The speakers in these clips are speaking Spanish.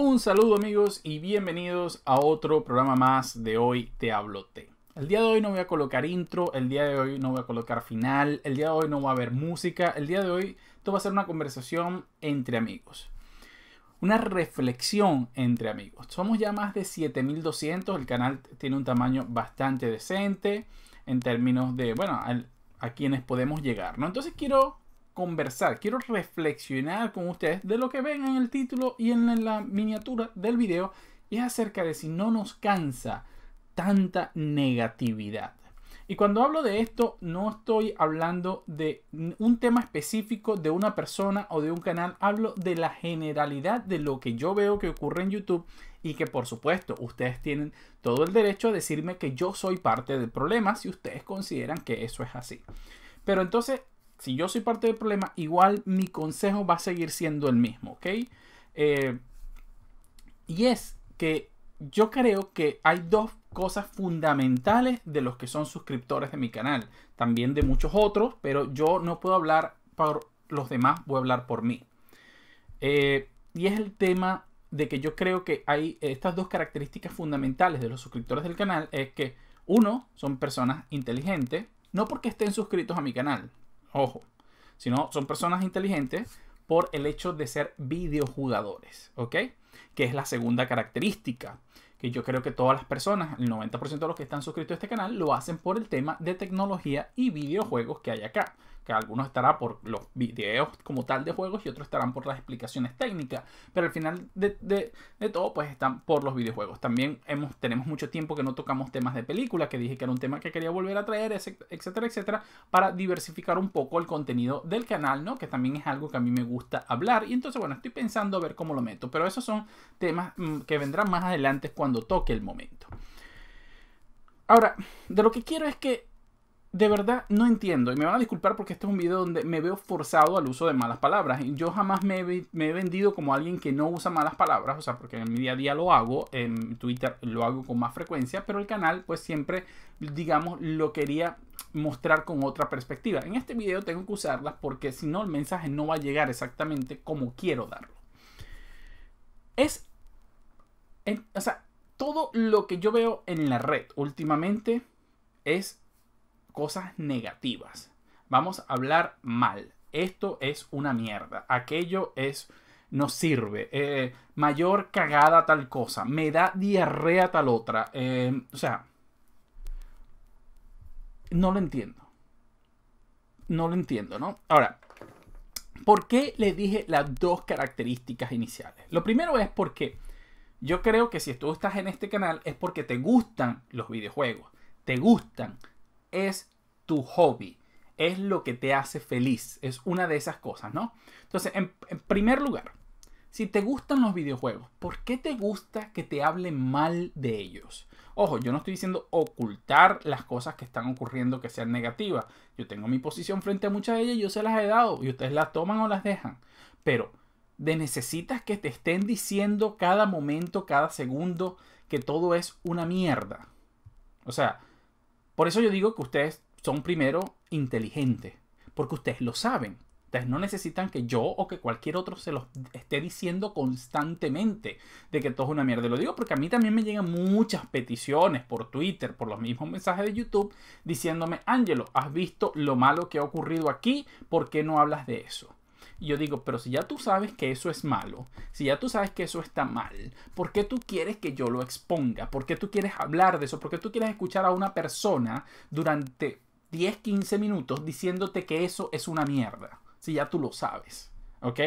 Un saludo amigos y bienvenidos a otro programa más de Hoy Te Hablo Te. El día de hoy no voy a colocar intro, el día de hoy no voy a colocar final, el día de hoy no va a haber música, el día de hoy esto va a ser una conversación entre amigos. Una reflexión entre amigos. Somos ya más de 7200, el canal tiene un tamaño bastante decente en términos de, bueno, a quienes podemos llegar, ¿no? Entonces quiero conversar, quiero reflexionar con ustedes de lo que ven en el título y en la miniatura del video y es acerca de si no nos cansa tanta negatividad. Y cuando hablo de esto, no estoy hablando de un tema específico de una persona o de un canal, hablo de la generalidad de lo que yo veo que ocurre en YouTube y que por supuesto ustedes tienen todo el derecho a decirme que yo soy parte del problema si ustedes consideran que eso es así. Pero entonces si yo soy parte del problema, igual mi consejo va a seguir siendo el mismo, ¿ok? Eh, y es que yo creo que hay dos cosas fundamentales de los que son suscriptores de mi canal, también de muchos otros, pero yo no puedo hablar por los demás, voy a hablar por mí. Eh, y es el tema de que yo creo que hay estas dos características fundamentales de los suscriptores del canal, es que uno, son personas inteligentes, no porque estén suscritos a mi canal, ojo, sino son personas inteligentes por el hecho de ser videojugadores, ¿ok? Que es la segunda característica que yo creo que todas las personas, el 90% de los que están suscritos a este canal, lo hacen por el tema de tecnología y videojuegos que hay acá que algunos estarán por los videos como tal de juegos y otros estarán por las explicaciones técnicas, pero al final de, todo pues están por los videojuegos. También hemos, tenemos mucho tiempo que no tocamos temas de película, que dije que era un tema que quería volver a traer, etcétera, etcétera, para diversificar un poco el contenido del canal, ¿no? Que también es algo que a mí me gusta hablar y entonces bueno, estoy pensando a ver cómo lo meto, pero esos son temas mm, que vendrán más adelante cuando toque el momento. Ahora, de lo que quiero es que de verdad no entiendo, y me van a disculpar porque este es un video donde me veo forzado al uso de malas palabras. Yo jamás me he, vendido como alguien que no usa malas palabras, o sea, porque en mi día a día lo hago, en Twitter lo hago con más frecuencia, pero el canal pues siempre, digamos, lo quería mostrar con otra perspectiva. En este video tengo que usarlas porque si no el mensaje no va a llegar exactamente como quiero darlo. Es, o sea, todo lo que yo veo en la red últimamente es cosas negativas. Vamos a hablar mal. Esto es una mierda. Aquello es no sirve. Eh, mayor cagada tal cosa. Me da diarrea tal otra. Eh, o sea, no lo entiendo. No lo entiendo, ¿no? Ahora, ¿por qué le dije las dos características iniciales? Lo primero es porque yo creo que si tú estás en este canal es porque te gustan los videojuegos. Te gustan es tu hobby, es lo que te hace feliz, es una de esas cosas, ¿no? Entonces, en, primer lugar, si te gustan los videojuegos, ¿por qué te gusta que te hablen mal de ellos? Ojo, yo no estoy diciendo ocultar las cosas que están ocurriendo que sean negativas. Yo tengo mi posición frente a muchas de ellas y yo se las he dado y ustedes las toman o las dejan. Pero de necesitas que te estén diciendo cada momento, cada segundo que todo es una mierda. O sea, por eso yo digo que ustedes son primero inteligentes, porque ustedes lo saben. Ustedes no necesitan que yo o que cualquier otro se los esté diciendo constantemente de que todo es una mierda. Lo digo porque a mí también me llegan muchas peticiones por Twitter, por los mismos mensajes de YouTube, diciéndome, Angelo, ¿has visto lo malo que ha ocurrido aquí? ¿Por qué no hablas de eso? Y yo digo, pero si ya tú sabes que eso es malo, si ya tú sabes que eso está mal, ¿por qué tú quieres que yo lo exponga? ¿Por qué tú quieres hablar de eso? ¿Por qué tú quieres escuchar a una persona durante 10, 15 minutos diciéndote que eso es una mierda? Si ya tú lo sabes, ¿ok?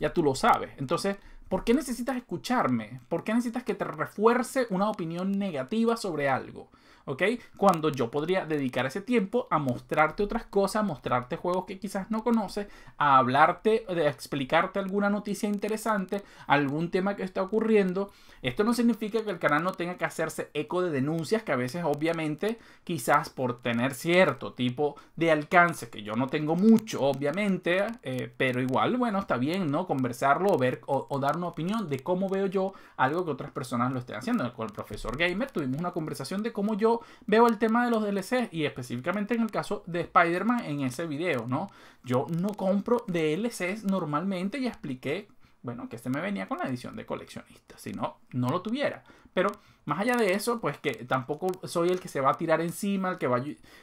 Ya tú lo sabes. Entonces, ¿por qué necesitas escucharme? ¿Por qué necesitas que te refuerce una opinión negativa sobre algo? ¿Ok? Cuando yo podría dedicar ese tiempo a mostrarte otras cosas, a mostrarte juegos que quizás no conoces, a hablarte, a explicarte alguna noticia interesante, algún tema que está ocurriendo. Esto no significa que el canal no tenga que hacerse eco de denuncias que a veces obviamente quizás por tener cierto tipo de alcance, que yo no tengo mucho obviamente, eh, pero igual, bueno, está bien, ¿no? Conversarlo o ver o, dar una opinión de cómo veo yo algo que otras personas lo estén haciendo. Con el profesor Gamer tuvimos una conversación de cómo yo veo el tema de los DLC y específicamente en el caso de Spider-Man en ese video, ¿no? Yo no compro DLCs normalmente y expliqué bueno, que este me venía con la edición de coleccionista. Si no, no lo tuviera. Pero más allá de eso, pues que tampoco soy el que se va a tirar encima, el que va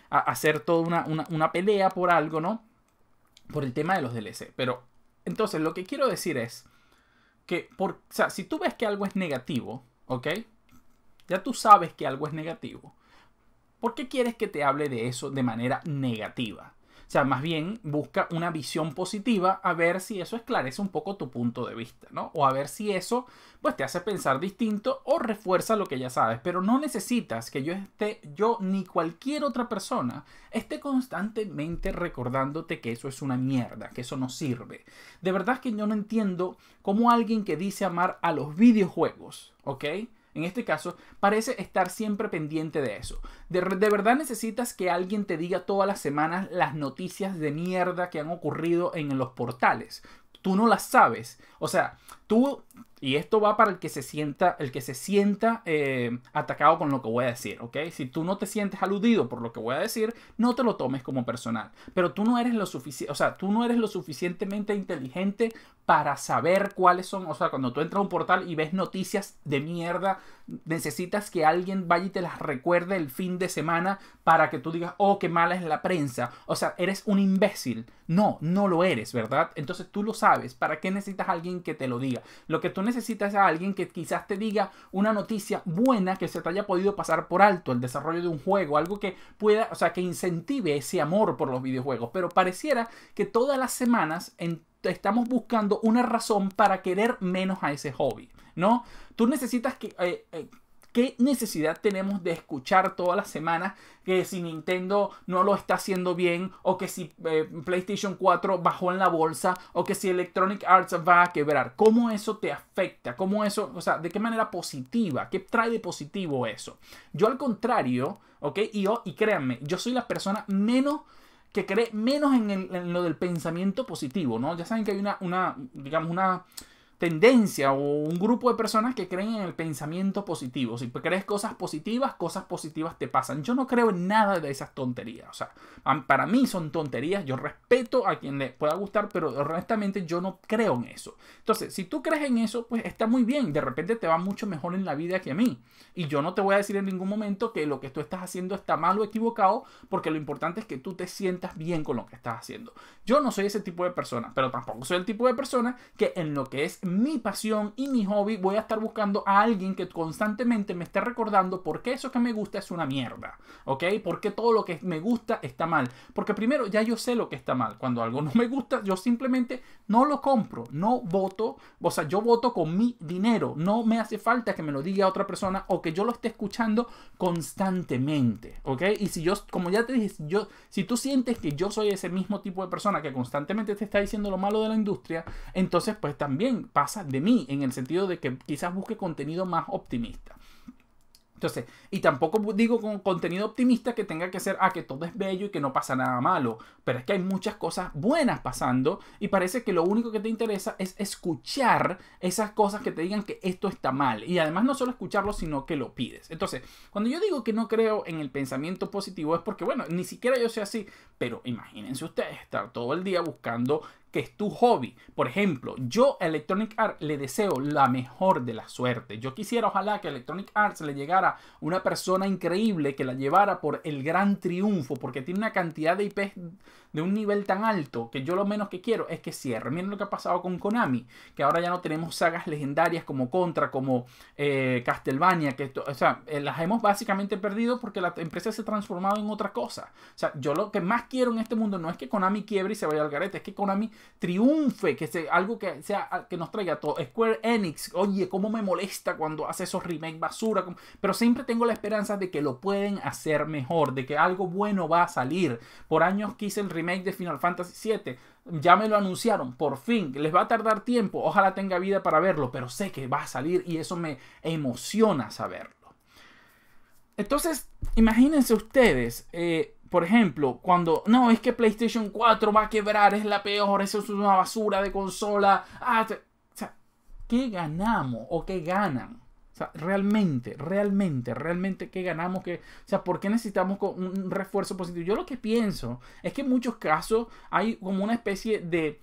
a hacer toda una, pelea por algo, ¿no? Por el tema de los DLC. Pero entonces lo que quiero decir es que, o sea, si tú ves que algo es negativo, ¿ok? Ya tú sabes que algo es negativo. ¿Por qué quieres que te hable de eso de manera negativa? O sea, más bien busca una visión positiva a ver si eso esclarece un poco tu punto de vista, ¿no? O a ver si eso pues te hace pensar distinto o refuerza lo que ya sabes. Pero no necesitas que yo esté, yo ni cualquier otra persona esté constantemente recordándote que eso es una mierda, que eso no sirve. De verdad que yo no entiendo cómo alguien que dice amar a los videojuegos, ¿ok? En este caso, parece estar siempre pendiente de eso. De, verdad necesitas que alguien te diga todas las semanas las noticias de mierda que han ocurrido en los portales. Tú no las sabes. O sea, tú y esto va para el que se sienta, el que se sienta eh, atacado con lo que voy a decir, ¿ok? Si tú no te sientes aludido por lo que voy a decir, no te lo tomes como personal. Pero tú no eres lo o sea, tú no eres lo suficientemente inteligente para saber cuáles son, o sea, cuando tú entras a un portal y ves noticias de mierda, necesitas que alguien vaya y te las recuerde el fin de semana para que tú digas, oh, qué mala es la prensa. O sea, eres un imbécil. No, no lo eres, ¿verdad? Entonces tú lo sabes. ¿Para qué necesitas a alguien que te lo diga? Lo que tú necesitas a alguien que quizás te diga una noticia buena que se te haya podido pasar por alto, el desarrollo de un juego, algo que pueda, o sea, que incentive ese amor por los videojuegos. Pero pareciera que todas las semanas estamos buscando una razón para querer menos a ese hobby, ¿no? Tú necesitas que... Eh, eh, ¿Qué necesidad tenemos de escuchar todas las semanas que si Nintendo no lo está haciendo bien o que si eh, PlayStation 4 bajó en la bolsa o que si Electronic Arts va a quebrar? ¿Cómo eso te afecta? ¿Cómo eso, o sea, de qué manera positiva? ¿Qué trae de positivo eso? Yo al contrario, ¿ok? Y yo, y créanme, yo soy la persona menos que cree menos en, en, lo del pensamiento positivo, ¿no? Ya saben que hay una, una digamos, una tendencia o un grupo de personas que creen en el pensamiento positivo. Si crees cosas positivas, cosas positivas te pasan. Yo no creo en nada de esas tonterías. O sea, para mí son tonterías. Yo respeto a quien le pueda gustar, pero honestamente yo no creo en eso. Entonces, si tú crees en eso, pues está muy bien. De repente te va mucho mejor en la vida que a mí. Y yo no te voy a decir en ningún momento que lo que tú estás haciendo está mal o equivocado, porque lo importante es que tú te sientas bien con lo que estás haciendo. Yo no soy ese tipo de persona, pero tampoco soy el tipo de persona que en lo que es mi pasión y mi hobby, voy a estar buscando a alguien que constantemente me esté recordando por qué eso que me gusta es una mierda, ¿ok? Porque todo lo que me gusta está mal. Porque primero ya yo sé lo que está mal. Cuando algo no me gusta, yo simplemente no lo compro, no voto, o sea, yo voto con mi dinero. No me hace falta que me lo diga otra persona o que yo lo esté escuchando constantemente, ¿ok? Y si yo, como ya te dije, yo, si tú sientes que yo soy ese mismo tipo de persona que constantemente te está diciendo lo malo de la industria, entonces pues también pasa de mí, en el sentido de que quizás busque contenido más optimista. Entonces, y tampoco digo con contenido optimista que tenga que ser, ah, que todo es bello y que no pasa nada malo, pero es que hay muchas cosas buenas pasando y parece que lo único que te interesa es escuchar esas cosas que te digan que esto está mal. Y además no solo escucharlo, sino que lo pides. Entonces, cuando yo digo que no creo en el pensamiento positivo es porque, bueno, ni siquiera yo soy así, pero imagínense ustedes estar todo el día buscando es tu hobby. Por ejemplo, yo a Electronic Arts le deseo la mejor de la suerte. Yo quisiera ojalá que Electronic Arts le llegara una persona increíble que la llevara por el gran triunfo, porque tiene una cantidad de IPs de un nivel tan alto que yo lo menos que quiero es que cierre. Miren lo que ha pasado con Konami, que ahora ya no tenemos sagas legendarias como Contra, como eh, Castlevania, que o sea, eh, las hemos básicamente perdido porque la empresa se ha transformado en otra cosa. O sea, yo lo que más quiero en este mundo no es que Konami quiebre y se vaya al garete, es que Konami triunfe, que sea algo que sea que nos traiga todo. Square Enix, oye, cómo me molesta cuando hace esos remake basura, pero siempre tengo la esperanza de que lo pueden hacer mejor, de que algo bueno va a salir. Por años quise el remake de Final Fantasy VII. Ya me lo anunciaron, por fin. Les va a tardar tiempo, ojalá tenga vida para verlo, pero sé que va a salir y eso me emociona saberlo. Entonces, imagínense ustedes, eh, por ejemplo, cuando no es que PlayStation 4 va a quebrar, es la peor, eso es una basura de consola. Ah, ¿qué ganamos o qué ganan? Sea, realmente, realmente, realmente, ¿qué ganamos? que o sea, ¿por qué necesitamos un refuerzo positivo? Yo lo que pienso es que en muchos casos hay como una especie de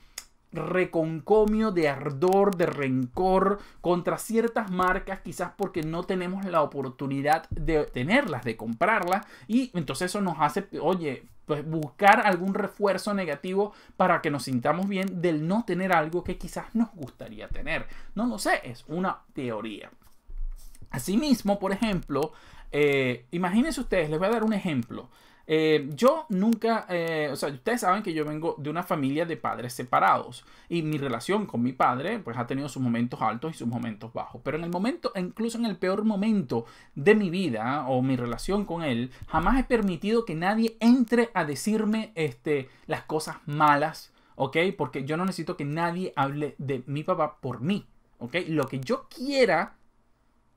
reconcomio de ardor, de rencor contra ciertas marcas, quizás porque no tenemos la oportunidad de tenerlas, de comprarlas, y entonces eso nos hace, oye, pues buscar algún refuerzo negativo para que nos sintamos bien del no tener algo que quizás nos gustaría tener. No lo sé, es una teoría. Asimismo, por ejemplo, eh, imagínense ustedes, les voy a dar un ejemplo. Eh, yo nunca, eh, o sea, ustedes saben que yo vengo de una familia de padres separados y mi relación con mi padre pues ha tenido sus momentos altos y sus momentos bajos, pero en el momento, incluso en el peor momento de mi vida o mi relación con él, jamás he permitido que nadie entre a decirme este, las cosas malas, ¿ok? Porque yo no necesito que nadie hable de mi papá por mí, ¿ok? Lo que yo quiera,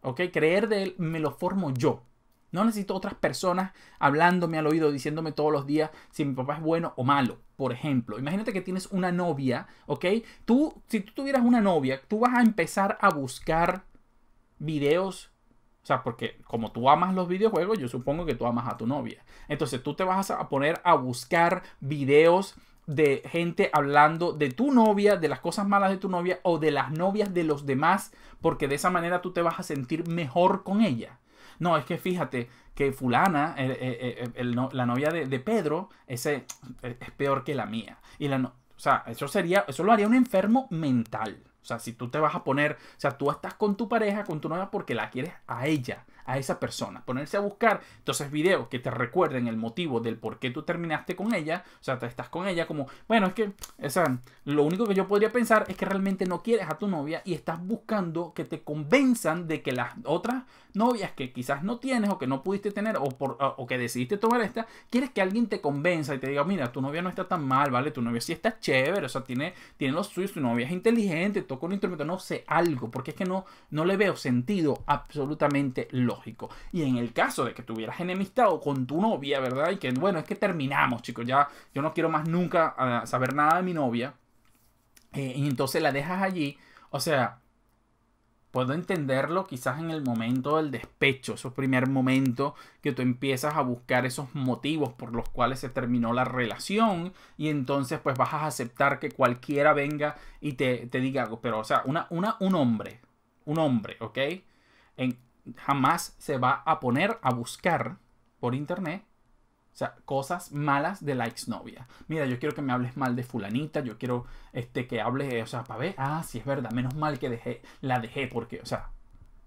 ¿ok? Creer de él, me lo formo yo. No necesito otras personas hablándome al oído, diciéndome todos los días si mi papá es bueno o malo. Por ejemplo, imagínate que tienes una novia, ¿ok? Tú, si tú tuvieras una novia, tú vas a empezar a buscar videos. O sea, porque como tú amas los videojuegos, yo supongo que tú amas a tu novia. Entonces tú te vas a poner a buscar videos de gente hablando de tu novia, de las cosas malas de tu novia o de las novias de los demás, porque de esa manera tú te vas a sentir mejor con ella. No, es que fíjate que fulana, la novia de, Pedro, ese es peor que la mía. Y la, o sea, eso sería, eso lo haría un enfermo mental. O sea, si tú te vas a poner, o sea, tú estás con tu pareja, con tu novia porque la quieres a ella a esa persona, ponerse a buscar entonces videos que te recuerden el motivo del por qué tú terminaste con ella, o sea, te estás con ella como, bueno, es que, o lo único que yo podría pensar es que realmente no quieres a tu novia y estás buscando que te convenzan de que las otras novias que quizás no tienes o que no pudiste tener o, por, o, que decidiste tomar esta, quieres que alguien te convenza y te diga, mira, tu novia no está tan mal, ¿vale? Tu novia sí está chévere, o sea, tiene, tiene los suyos, tu novia es inteligente, toca un instrumento, no sé, algo, porque es que no, no le veo sentido absolutamente lógico. Y en el caso de que tuvieras enemistado con tu novia, ¿verdad? Y que, bueno, es que terminamos, chicos, ya yo no quiero más nunca ah, saber nada de mi novia. Eh, y entonces la dejas allí. O sea, puedo entenderlo quizás en el momento del despecho, ese primer momento que tú empiezas a buscar esos motivos por los cuales se terminó la relación y entonces pues vas a aceptar que cualquiera venga y te, diga algo. Pero o sea, una, una, un hombre, un hombre, ¿ok? En, jamás se va a poner a buscar por internet o sea, cosas malas de la exnovia. Mira, yo quiero que me hables mal de fulanita, yo quiero este, que hables, o sea, para ver, ah, sí es verdad, menos mal que dejé, la dejé porque, o sea,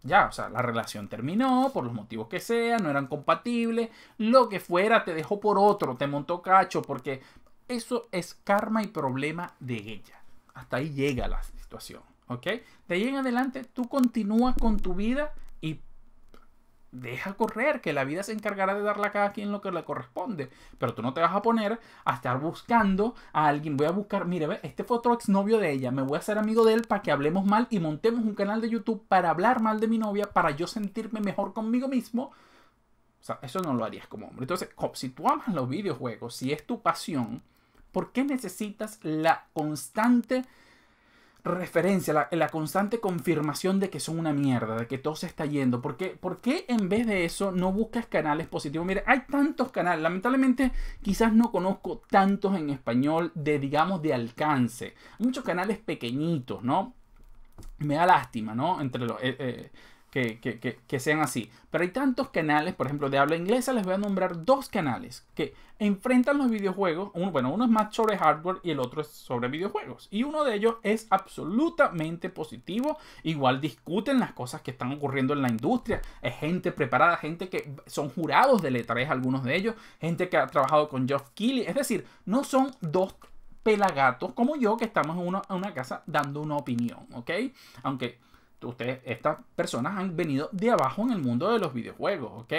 ya, o sea, la relación terminó por los motivos que sean, no eran compatibles, lo que fuera, te dejó por otro, te montó cacho, porque eso es karma y problema de ella. Hasta ahí llega la situación, ¿ok? De ahí en adelante, tú continúas con tu vida y deja correr, que la vida se encargará de darle a cada quien lo que le corresponde. Pero tú no te vas a poner a estar buscando a alguien. Voy a buscar, mire, ve, este fue otro exnovio de ella. Me voy a hacer amigo de él para que hablemos mal y montemos un canal de YouTube para hablar mal de mi novia, para yo sentirme mejor conmigo mismo. O sea, eso no lo harías como hombre. Entonces, si tú amas los videojuegos, si es tu pasión, ¿por qué necesitas la constante referencia, la, constante confirmación de que son una mierda, de que todo se está yendo. ¿Por qué, ¿Por qué en vez de eso no buscas canales positivos? Mire, hay tantos canales, lamentablemente quizás no conozco tantos en español de, digamos, de alcance. Hay muchos canales pequeñitos, ¿no? Me da lástima, ¿no? Entre los... Eh, eh, que, sean así. Pero hay tantos canales, por ejemplo, de habla inglesa, les voy a nombrar dos canales que enfrentan los videojuegos. Uno, bueno, uno es más sobre hardware y el otro es sobre videojuegos. Y uno de ellos es absolutamente positivo. Igual discuten las cosas que están ocurriendo en la industria. Es gente preparada, gente que son jurados de letras, algunos de ellos. Gente que ha trabajado con Geoff Keighley. Es decir, no son dos pelagatos como yo que estamos en una, en una casa dando una opinión, ¿ok? Aunque ustedes, estas personas han venido de abajo en el mundo de los videojuegos, ¿ok?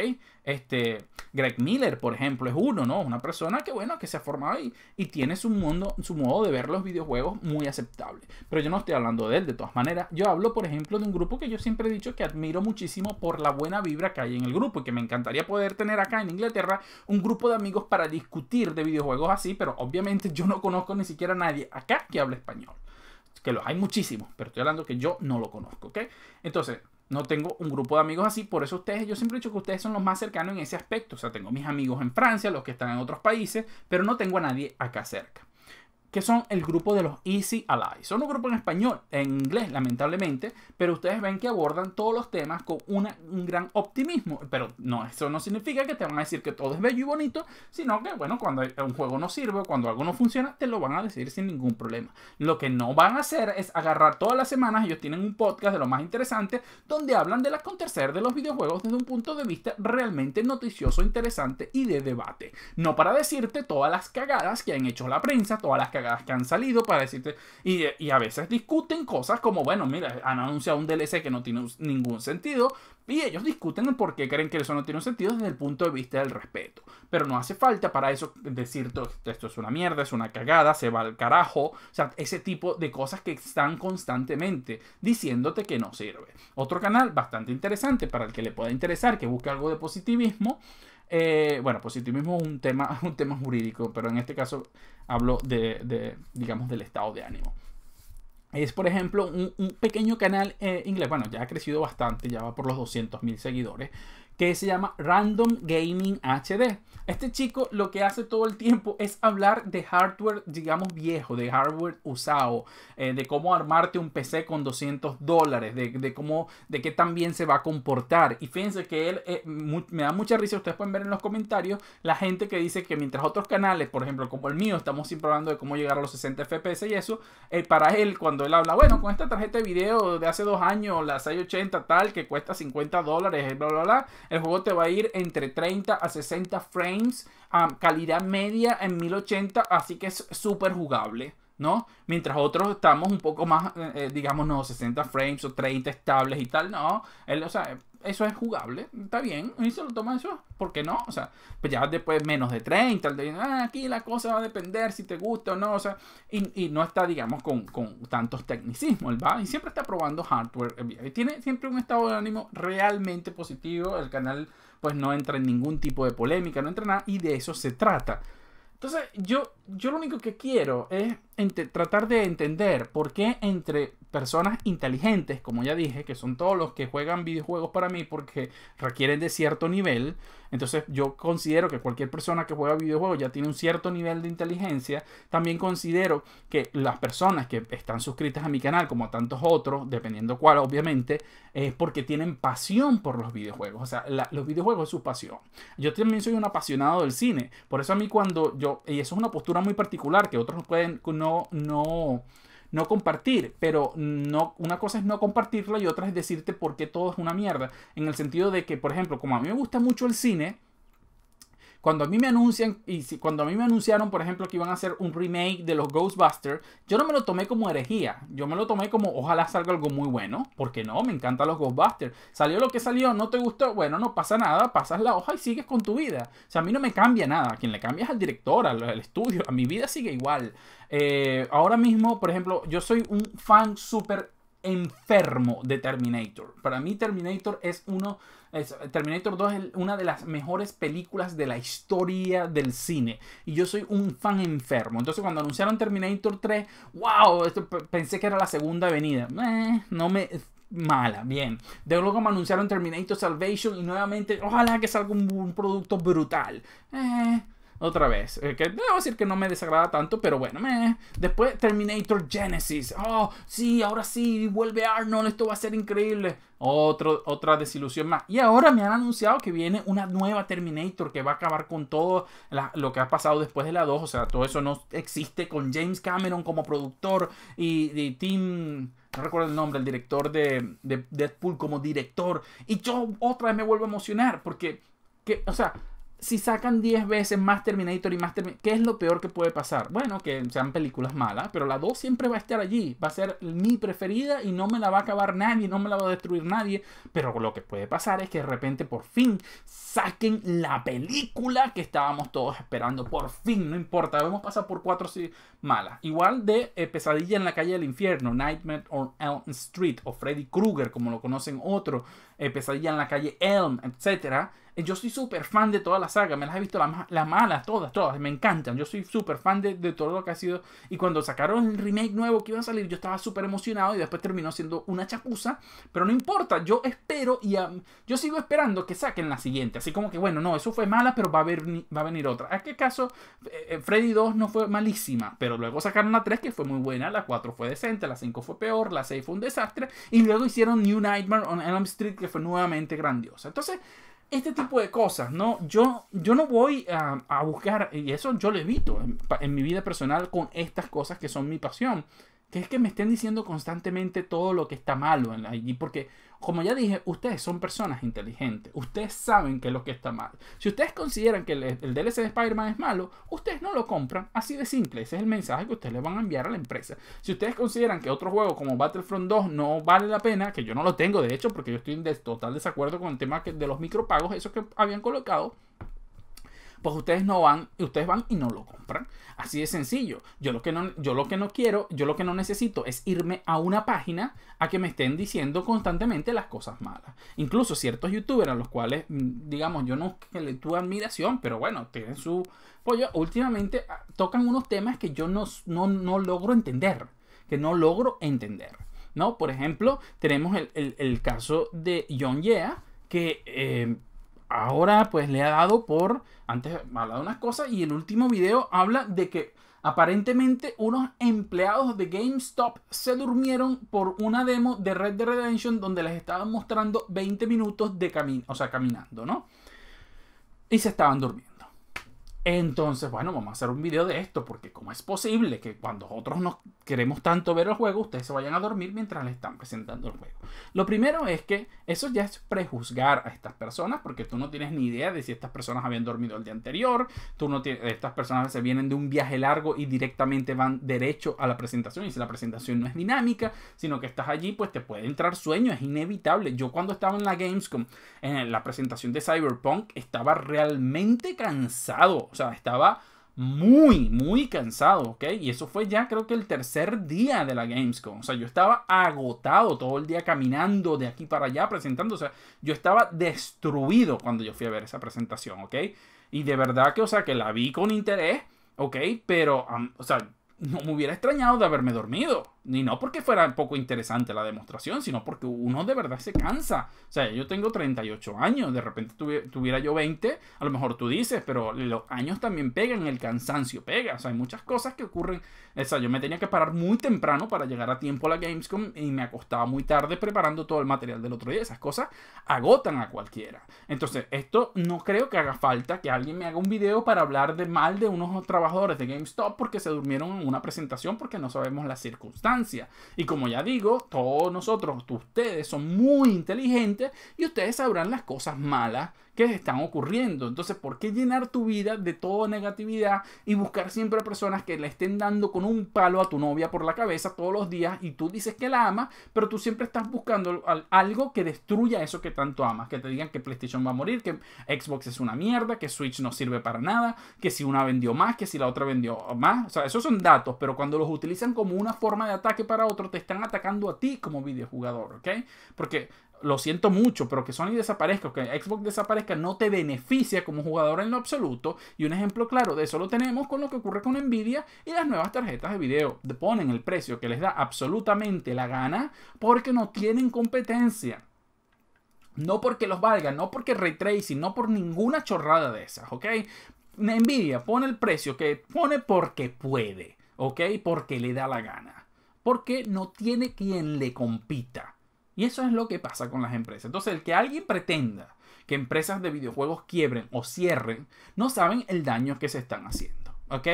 Este, Greg Miller, por ejemplo, es uno, ¿no? Una persona que, bueno, que se ha formado y, y tiene su, mundo, su modo de ver los videojuegos muy aceptable. Pero yo no estoy hablando de él, de todas maneras. Yo hablo, por ejemplo, de un grupo que yo siempre he dicho que admiro muchísimo por la buena vibra que hay en el grupo y que me encantaría poder tener acá en Inglaterra un grupo de amigos para discutir de videojuegos así, pero obviamente yo no conozco ni siquiera a nadie acá que hable español que los hay muchísimos, pero estoy hablando que yo no lo conozco, ¿ok? Entonces, no tengo un grupo de amigos así, por eso ustedes, yo siempre he dicho que ustedes son los más cercanos en ese aspecto, o sea, tengo mis amigos en Francia, los que están en otros países, pero no tengo a nadie acá cerca. Que son el grupo de los Easy Allies. Son un grupo en español, en inglés lamentablemente, pero ustedes ven que abordan todos los temas con un gran optimismo. Pero no, eso no significa que te van a decir que todo es bello y bonito, sino que, bueno, cuando un juego no sirve cuando algo no funciona, te lo van a decir sin ningún problema. Lo que no van a hacer es agarrar todas las semanas, ellos tienen un podcast de lo más interesante, donde hablan del acontecer de los videojuegos desde un punto de vista realmente noticioso, interesante y de debate. No para decirte todas las cagadas que han hecho la prensa, todas las cagadas que han salido para decirte. Y, y, a veces discuten cosas como, bueno, mira, han anunciado un DLC que no tiene ningún sentido. Y ellos discuten el por qué creen que eso no tiene sentido desde el punto de vista del respeto. Pero no hace falta para eso decir esto es una mierda, es una cagada, se va al carajo. O sea, ese tipo de cosas que están constantemente diciéndote que no sirve. Otro canal bastante interesante para el que le pueda interesar, que busque algo de positivismo. Eh, bueno, positivismo es un tema, un tema jurídico, pero en este caso hablo de, digamos, del estado de ánimo. Es, por ejemplo, un, pequeño canal eh, inglés, bueno, ya ha crecido bastante, ya va por los 200.000 seguidores, que se llama Random Gaming HD. Este chico lo que hace todo el tiempo es hablar de hardware, digamos, viejo, de hardware usado, eh, de cómo armarte un PC con 200 dólares, de, cómo, de qué tan bien se va a comportar. Y fíjense que él, eh, me da mucha risa, ustedes pueden ver en los comentarios, la gente que dice que mientras otros canales, por ejemplo, como el mío, estamos siempre hablando de cómo llegar a los 60 FPS y eso, eh, para él, cuando él habla, bueno, con esta tarjeta de video de hace dos años, la 680 tal, que cuesta 50 dólares, bla, bla, bla, el juego te va a ir entre 30 a 60 frames, a calidad media en 1080, así que es súper jugable. ¿No? Mientras otros estamos un poco más, eh, eh, digamos, no, 60 frames o 30 estables y tal, no. Él, o sea, eso es jugable, está bien, y se lo toma eso, ¿por qué no? O sea, pues ya después menos de 30, ah, aquí la cosa va a depender si te gusta o no, o sea, y, no está, digamos, con, con tantos tecnicismos, ¿va? Y siempre está probando hardware, y tiene siempre un estado de ánimo realmente positivo, el canal pues no entra en ningún tipo de polémica, no entra en nada, y de eso se trata. Entonces, yo, yo lo único que quiero es tratar de entender por qué entre personas inteligentes, como ya dije, que son todos los que juegan videojuegos para mí porque requieren de cierto nivel, entonces yo considero que cualquier persona que juega videojuegos ya tiene un cierto nivel de inteligencia. También considero que las personas que están suscritas a mi canal, como a tantos otros, dependiendo cuál obviamente, es porque tienen pasión por los videojuegos. O sea, los videojuegos es su pasión. Yo también soy un apasionado del cine. Por eso a mí cuando yo, y eso es una postura muy particular que otros pueden no, no, no compartir, pero no, una cosa es no compartirla y otra es decirte por qué todo es una mierda. En el sentido de que, por ejemplo, como a mí me gusta mucho el cine, cuando a mí me anuncian, y cuando a mí me anunciaron, por ejemplo, que iban a hacer un remake de los Ghostbusters, yo no me lo tomé como herejía. Yo me lo tomé como, ojalá salga algo muy bueno. Porque no, me encantan los Ghostbusters. Salió lo que salió, no te gustó, bueno, no pasa nada, pasas la hoja y sigues con tu vida. O sea, a mí no me cambia nada. Quien le cambia es al director, al, estudio. A mi vida sigue igual. Eh, ahora mismo, por ejemplo, yo soy un fan súper enfermo de Terminator. Para mí Terminator es uno, Terminator 2 es una de las mejores películas de la historia del cine. Y yo soy un fan enfermo. Entonces cuando anunciaron Terminator 3, wow, pensé que era la segunda venida. Eh, no me... Mala, bien. De luego me anunciaron Terminator Salvation y nuevamente, ojalá que salga un, un producto brutal. Eh, otra vez. Eh, que debo decir que no me desagrada tanto, pero bueno. Me... Después Terminator Genesis. Oh, sí, ahora sí, vuelve Arnold, esto va a ser increíble. Otra desilusión más. Y ahora me han anunciado que viene una nueva Terminator que va a acabar con todo lo que ha pasado después de la 2. O sea, todo eso no existe con James Cameron como productor y, y Tim no recuerdo el nombre, el director de, de, Deadpool como director. Y yo otra vez me vuelvo a emocionar porque, que, o sea, si sacan 10 veces más Terminator y más Terminator, ¿qué es lo peor que puede pasar? Bueno, que sean películas malas, pero la 2 siempre va a estar allí, va a ser mi preferida y no me la va a acabar nadie, no me la va a destruir nadie, pero lo que puede pasar es que de repente por fin saquen la película que estábamos todos esperando, por fin, no importa, hemos pasado por 4 sí, malas. Igual de eh, Pesadilla en la calle del infierno, Nightmare on Elm Street o Freddy Krueger, como lo conocen otros, eh, Pesadilla en la calle Elm, etc eh, yo soy súper fan de toda la saga, me las he visto las, malas, todas, todas, me encantan. Yo soy súper fan de, de, todo lo que ha sido. Y cuando sacaron el remake nuevo que iba a salir, yo estaba súper emocionado y después terminó siendo una chapuza. Pero no importa, yo espero y yo sigo esperando que saquen la siguiente. Así como que, bueno, no, eso fue mala, pero va a, haber, va a venir otra. ¿A qué caso? Eh, eh, Freddy 2 no fue malísima, pero luego sacaron la 3 que fue muy buena, la 4 fue decente, la 5 fue peor, la 6 fue un desastre. Y luego hicieron New Nightmare on Elm Street que fue nuevamente grandiosa. Entonces este tipo de cosas, ¿no? Yo, yo no voy a, buscar, y eso yo lo evito en, en, mi vida personal con estas cosas que son mi pasión que es que me estén diciendo constantemente todo lo que está malo allí, porque como ya dije, ustedes son personas inteligentes, ustedes saben qué es lo que está mal. Si ustedes consideran que el, DLC de Spider-Man es malo, ustedes no lo compran, así de simple, ese es el mensaje que ustedes le van a enviar a la empresa. Si ustedes consideran que otro juego como Battlefront 2 no vale la pena, que yo no lo tengo de hecho, porque yo estoy en total desacuerdo con el tema de los micropagos, esos que habían colocado, pues ustedes no van, ustedes van y no lo compran. Así de sencillo. Yo lo que no, yo lo que no quiero, yo lo que no necesito es irme a una página a que me estén diciendo constantemente las cosas malas. Incluso ciertos youtubers a los cuales, mm, digamos, yo no que le tuve admiración, pero bueno, tienen su pollo. Últimamente ah, tocan unos temas que yo no, no, logro entender. Que no logro entender. ¿No? Por ejemplo, tenemos el, caso de John Yea, que eh, ahora pues le ha dado por, antes habla de unas cosas y el último video habla de que aparentemente unos empleados de GameStop se durmieron por una demo de Red Dead Redemption donde les estaban mostrando 20 minutos de camino, o sea, caminando, ¿no? Y se estaban durmiendo. Entonces, bueno, vamos a hacer un video de esto, porque como es posible que cuando nosotros nos queremos tanto ver el juego, ustedes se vayan a dormir mientras le están presentando el juego. Lo primero es que eso ya es prejuzgar a estas personas, porque tú no tienes ni idea de si estas personas habían dormido el día anterior, tú no tienes, estas personas se vienen de un viaje largo y directamente van derecho a la presentación, y si la presentación no es dinámica, sino que estás allí, pues te puede entrar sueño, es inevitable. Yo cuando estaba en la Gamescom, en la presentación de Cyberpunk, estaba realmente cansado o sea, estaba muy, muy cansado, ¿ok? Y eso fue ya creo que el tercer día de la Gamescom. O sea, yo estaba agotado todo el día caminando de aquí para allá presentando. O sea, yo estaba destruido cuando yo fui a ver esa presentación, ¿ok? Y de verdad que, o sea, que la vi con interés, ¿ok? Pero, o sea, no me hubiera extrañado de haberme dormido. Ni no porque fuera poco interesante la demostración, sino porque uno de verdad se cansa. O sea, yo tengo 38 años, de repente tuviera yo 20, a lo mejor tú dices, pero los años también pegan, el cansancio pega. O sea, hay muchas cosas que ocurren. O sea, yo me tenía que parar muy temprano para llegar a tiempo a la Gamescom y me acostaba muy tarde preparando todo el material del otro día. Esas cosas agotan a cualquiera. Entonces, esto no creo que haga falta que alguien me haga un video para hablar de mal de unos trabajadores de GameStop porque se durmieron en una presentación porque no sabemos las circunstancias y como ya digo, todos nosotros, ustedes son muy inteligentes y ustedes sabrán las cosas malas que están ocurriendo. Entonces, ¿por qué llenar tu vida de toda negatividad y buscar siempre a personas que le estén dando con un palo a tu novia por la cabeza todos los días y tú dices que la amas, pero tú siempre estás buscando algo que destruya eso que tanto amas? Que te digan que PlayStation va a morir, que Xbox es una mierda, que Switch no sirve para nada, que si una vendió más, que si la otra vendió más. O sea, esos son datos, pero cuando los utilizan como una forma de ataque para otro, te están atacando a ti como videojugador, ¿ok? Porque lo siento mucho, pero que Sony desaparezca, que Xbox desaparezca, no te beneficia como jugador en lo absoluto. Y un ejemplo claro de eso lo tenemos con lo que ocurre con Nvidia y las nuevas tarjetas de video. Ponen el precio que les da absolutamente la gana porque no tienen competencia. No porque los valga, no porque ray tracing, no por ninguna chorrada de esas, ¿ok? Nvidia pone el precio que pone porque puede, ¿ok? Porque le da la gana. Porque no tiene quien le compita. Y eso es lo que pasa con las empresas. Entonces, el que alguien pretenda que empresas de videojuegos quiebren o cierren, no saben el daño que se están haciendo. ¿Ok?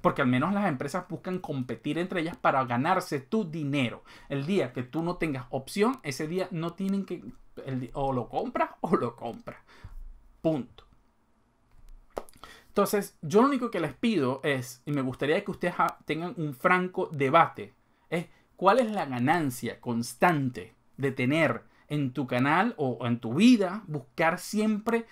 Porque al menos las empresas buscan competir entre ellas para ganarse tu dinero. El día que tú no tengas opción, ese día no tienen que... o lo compras o lo compras. Punto. Entonces, yo lo único que les pido es, y me gustaría que ustedes tengan un franco debate, es cuál es la ganancia constante de tener en tu canal o en tu vida, buscar siempre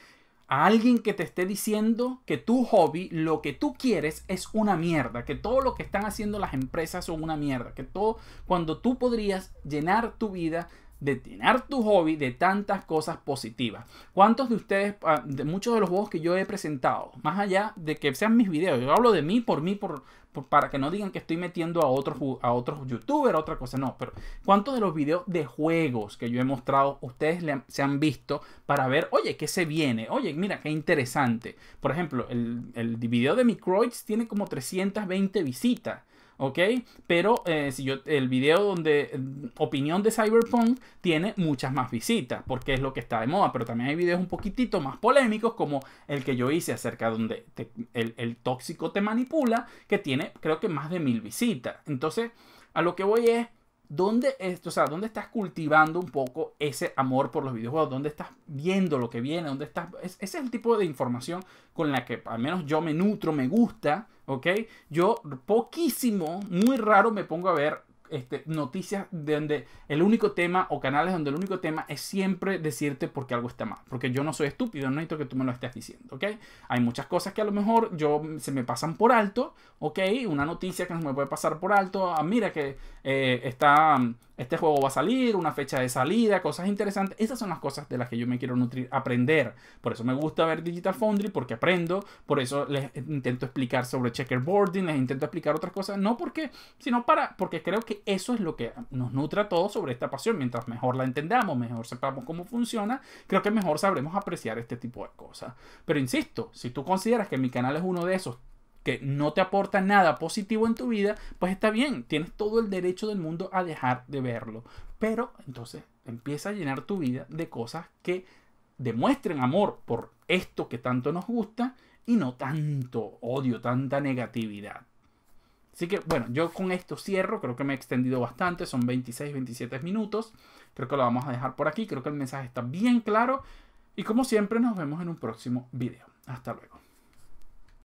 a alguien que te esté diciendo que tu hobby, lo que tú quieres es una mierda, que todo lo que están haciendo las empresas son una mierda, que todo, cuando tú podrías llenar tu vida de llenar tu hobby de tantas cosas positivas. ¿Cuántos de ustedes, ah, de muchos de los juegos que yo he presentado, más allá de que sean mis videos, yo hablo de mí, por mí, por, para que no digan que estoy metiendo a otros, a otros youtubers, otra cosa, no, pero ¿cuántos de los videos de juegos que yo he mostrado ustedes se han visto para ver, oye, qué se viene? Oye, mira, qué interesante. Por ejemplo, el, el video de Microids tiene como 320 visitas. ¿Ok? Pero eh, si yo, el video donde mm, opinión de Cyberpunk tiene muchas más visitas, porque es lo que está de moda, pero también hay videos un poquitito más polémicos, como el que yo hice acerca de donde el, el tóxico te manipula, que tiene creo que más de mil visitas. Entonces, a lo que voy es, ¿Dónde, o sea, ¿Dónde estás cultivando un poco ese amor por los videojuegos? ¿Dónde estás viendo lo que viene? ¿Dónde estás? ese es el tipo de información con la que al menos yo me nutro, me gusta, ¿ok? Yo poquísimo, muy raro me pongo a ver este, noticias donde el único tema o canales donde el único tema es siempre decirte porque algo está mal. Porque yo no soy estúpido, no necesito que tú me lo estés diciendo, ¿ok? Hay muchas cosas que a lo mejor yo se me pasan por alto, ¿ok? Una noticia que se me puede pasar por alto. Ah, mira que eh, está este juego va a salir, una fecha de salida, cosas interesantes. Esas son las cosas de las que yo me quiero nutrir, aprender. Por eso me gusta ver Digital Foundry, porque aprendo. Por eso les intento explicar sobre checkerboarding, les intento explicar otras cosas. No porque, sino para, porque creo que eso es lo que nos nutre a todos sobre esta pasión. Mientras mejor la entendamos, mejor sepamos cómo funciona, creo que mejor sabremos apreciar este tipo de cosas. Pero insisto, si tú consideras que mi canal es uno de esos que no te aporta nada positivo en tu vida, pues está bien, tienes todo el derecho del mundo a dejar de verlo. Pero entonces empieza a llenar tu vida de cosas que demuestren amor por esto que tanto nos gusta y no tanto odio, tanta negatividad. Así que bueno, yo con esto cierro, creo que me he extendido bastante, son 26, 27 minutos, creo que lo vamos a dejar por aquí, creo que el mensaje está bien claro y como siempre nos vemos en un próximo video. Hasta luego.